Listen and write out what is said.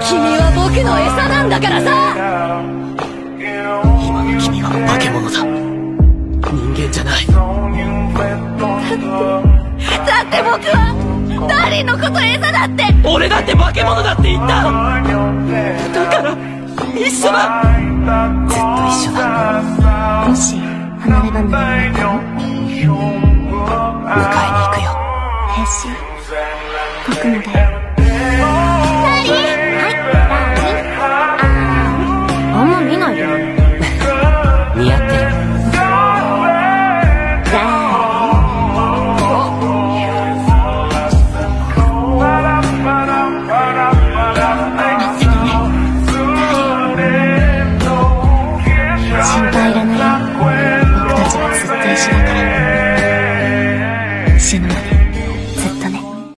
君は僕の餌なんだからさ。今の君は化け物だ。人間じゃない。だって僕はダーリンのこと餌だって。俺だって化け物だって言った。だから一緒だ。ずっと一緒だ。もし離れ離れ。になったら迎えに行くよ。林僕もだよ心配いらないよ僕たちは絶対しなから死ぬまで